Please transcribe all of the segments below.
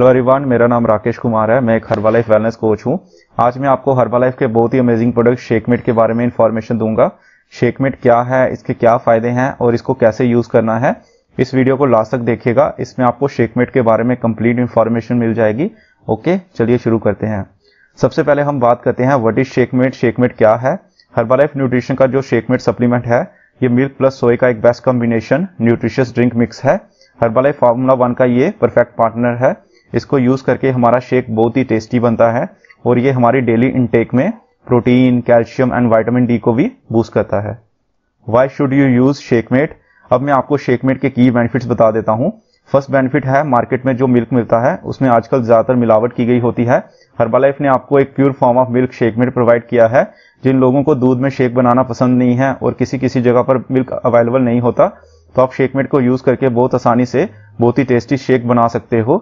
Hello everyone मेरा नाम राकेश कुमार है। मैं एक हर्बा लाइफ वेलनेस कोच हूँ। आज मैं आपको हर्बा लाइफ के बहुत ही अमेजिंग प्रोडक्ट शेकमेट के बारे में इंफॉर्मेशन दूँगा। शेकमेट क्या है, इसके क्या फ़ायदे हैं और इसको कैसे यूज़ करना है, इस वीडियो को लास्ट तक देखिएगा। इसमें आपको शेकमेट के बारे में कंप्लीट इंफॉर्मेशन मिल जाएगी। ओके चलिए शुरू करते हैं। सबसे पहले हम बात करते हैं वट इज़ शेकमेट शेकमेट क्या है? हर्बा लाइफ न्यूट्रिशन का जो शेकमेट सप्लीमेंट है, ये मिल्क प्लस सोए का एक best combination nutritious drink mix है। हर्बा लाइफ फार्मूला वन का ये परफेक्ट पार्टनर है। इसको यूज़ करके हमारा शेक बहुत ही टेस्टी बनता है और ये हमारी डेली इनटेक में protein calcium and vitamin D को भी बूस्ट करता है। Why should you use Shakemate अब मैं आपको शेकमेट के की बेनिफिट्स बता देता हूँ। फ़र्स्ट बेनिफिट है मार्केट में जो मिल्क मिलता है, उसमें आजकल ज़्यादातर मिलावट की गई होती है। हर्बालाइफ ने आपको एक pure form of milk Shakemate provide किया है, जिन लोगों को दूध में शेक बनाना पसंद नहीं है और किसी किसी जगह पर मिल्क अवेलेबल नहीं होता तो आप शेकमेट को यूज़ करके बहुत आसानी से बहुत ही टेस्टी शेक बना सकते हो।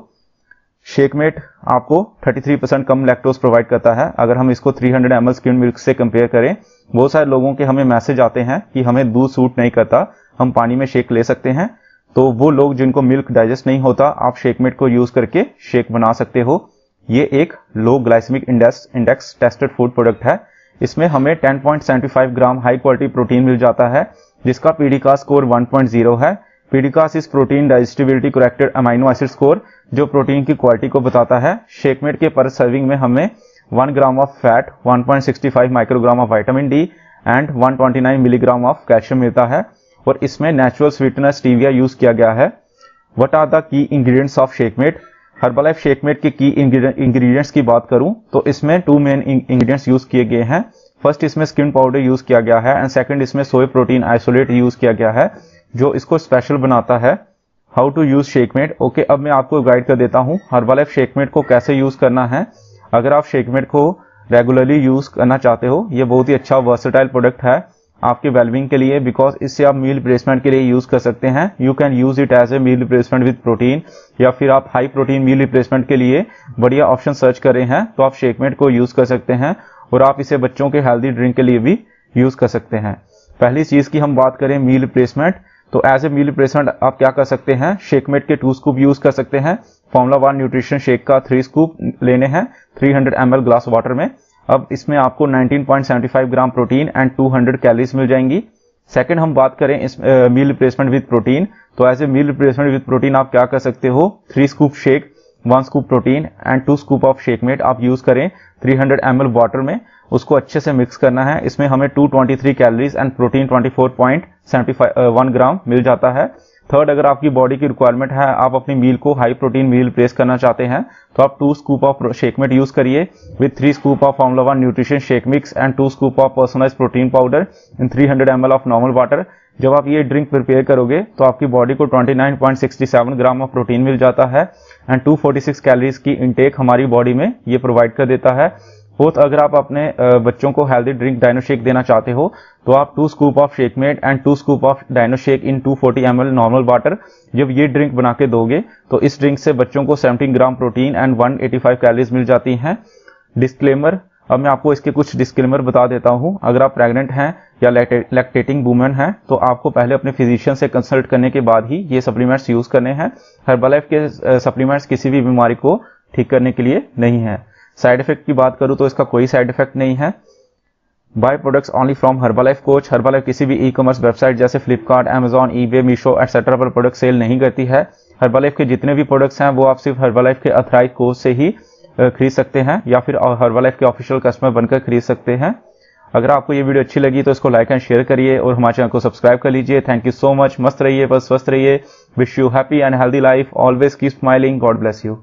शेकमेट आपको 33 परसेंट कम लैक्टोज प्रोवाइड करता है। अगर हम इसको 300 हंड्रेड एम मिल्क से कंपेयर करें, बहुत सारे लोगों के हमें मैसेज आते हैं कि हमें दूध सूट नहीं करता, हम पानी में शेक ले सकते हैं। तो वो लोग जिनको मिल्क डाइजेस्ट नहीं होता, आप शेकमेट को यूज़ करके शेक बना सकते हो। ये एक low glycemic index index tested food product है। इसमें हमें 10.75 ग्राम हाई क्वालिटी प्रोटीन मिल जाता है, जिसका पीडी का स्कोर 1.0 है। PDCAAS is protein digestibility corrected amino acid score जो प्रोटीन की क्वालिटी को बताता है। शेकमेट के पर सर्विंग में हमें 1 gram of fat 1.65 microgram of vitamin D and 129 milligram of calcium मिलता है। और इसमें नेचुरल स्वीटनर स्टीविया यूज़ किया गया है। What are the key ingredients of Shakemate Herbalife Shakemate के की इंग्रेडिएंट्स की बात करूँ तो इसमें टू मेन इंग्रेडिएंट्स यूज़ किए गए हैं। फ़र्स्ट इसमें स्किन पाउडर यूज़ किया गया है एंड सेकंड इसमें सोए प्रोटीन आइसोलेट यूज़ किया गया है। जो इसको स्पेशल बनाता है how to use Shakemate okay अब मैं आपको गाइड कर देता हूँ हर्बालाइफ शेकमेट को कैसे यूज़ करना है। अगर आप शेकमेट को रेगुलरली यूज़ करना चाहते हो, ये बहुत ही अच्छा वर्सेटाइल प्रोडक्ट है आपके वेलबिंग के लिए बिकॉज़ इससे आप मील रिप्लेसमेंट के लिए यूज़ कर सकते हैं। You can use it as a meal replacement with protein या फिर आप हाई प्रोटीन मील रिप्लेसमेंट के लिए बढ़िया ऑप्शन सर्च कर रहे हैं तो आप शेकमेट को यूज़ कर सकते हैं, और आप इसे बच्चों के हेल्दी ड्रिंक के लिए भी यूज़ कर सकते हैं। पहली चीज़ की हम बात करें मील रिप्लेसमेंट तो एज ए मील रिप्लेसमेंट आप क्या कर सकते हैं? शेकमेट के टू स्कूप यूज़ कर सकते हैं। फॉर्मुला वन न्यूट्रिशन शेक का थ्री स्कूप लेने हैं 300 हंड्रेड ग्लास वाटर में। अब इसमें आपको 19.75 ग्राम प्रोटीन एंड 200 कैलोरीज मिल जाएँगी। सेकेंड हम बात करें इस मील रिप्लेसमेंट विथ प्रोटीन तो as a meal replacement with protein आप क्या कर सकते हो? Three scoop shake one scoop protein and two scoop of Shakemate आप यूज़ करें 300 हंड्रेड वाटर में, उसको अच्छे से मिक्स करना है। इसमें हमें 223 कैलोरीज एंड प्रोटीन 24.75 ग्राम मिल जाता है। थर्ड अगर आपकी बॉडी की रिक्वायरमेंट है, आप अपनी मील को हाई प्रोटीन मील प्लेस करना चाहते हैं तो आप two scoop of Shakemate use करिए with three scoop of formula one nutrition shake mix and two scoop of personalize protein powder in 300 hundred M of normal water जब आप ये drink prepare करोगे तो आपकी बॉडी को 29.67 ग्राम ऑफ़ प्रोटीन मिल जाता है एंड 246 कैलोरीज की इनटेक हमारी बॉडी में ये प्रोवाइड कर देता है। फोर्थ अगर आप अपने बच्चों को हेल्दी ड्रिंक डायनो शेक देना चाहते हो तो आप two scoop of Shakemate and two scoop of Dino shake in 240 forty M normal water जब ये ड्रिंक बना के दोगे तो इस ड्रिंक से बच्चों को 17 ग्राम प्रोटीन एंड 185 कैलोरीज मिल जाती हैं। डिस्क्लेमर अब मैं आपको इसके कुछ डिस्क्लेमर बता देता हूँ। अगर आप प्रेग्नेंट हैं या लैक्टेटिंग वुमेन हैं तो आपको पहले अपने फिजिशियन से कंसल्ट करने के बाद ही ये सप्लीमेंट्स यूज़ करने हैं। हर्बलाइफ के सप्लीमेंट्स किसी भी बीमारी को ठीक करने के लिए नहीं है। साइड इफ़ेक्ट की बात करूँ तो इसका कोई साइड इफ़ेक्ट नहीं है। Buy products only from Herbalife coach Herbalife किसी भी ई कॉमर्स वेबसाइट जैसे Flipkart Amazon eBay Meesho etcetera पर प्रोडक्ट सेल नहीं करती है। हर्बालाइफ के जितने भी प्रोडक्ट्स हैं, वो आप सिर्फ़ हर्बालाइफ के अथराइज कोच से ही खरीद सकते हैं या फिर हर्बालाइफ के ऑफिशियल कस्टमर बनकर खरीद सकते हैं। अगर आपको ये वीडियो अच्छी लगी तो इसको लाइक एंड शेयर करिए और हमारे चैनल को सब्सक्राइब कर लीजिए। थैंक यू सो मच मस्त रहिए, बस स्वस्थ रहिए। Wish you happy and healthy life always keep smiling God bless you